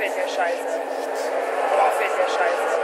Boah, fällt der Scheiße. Boah, der Scheiße.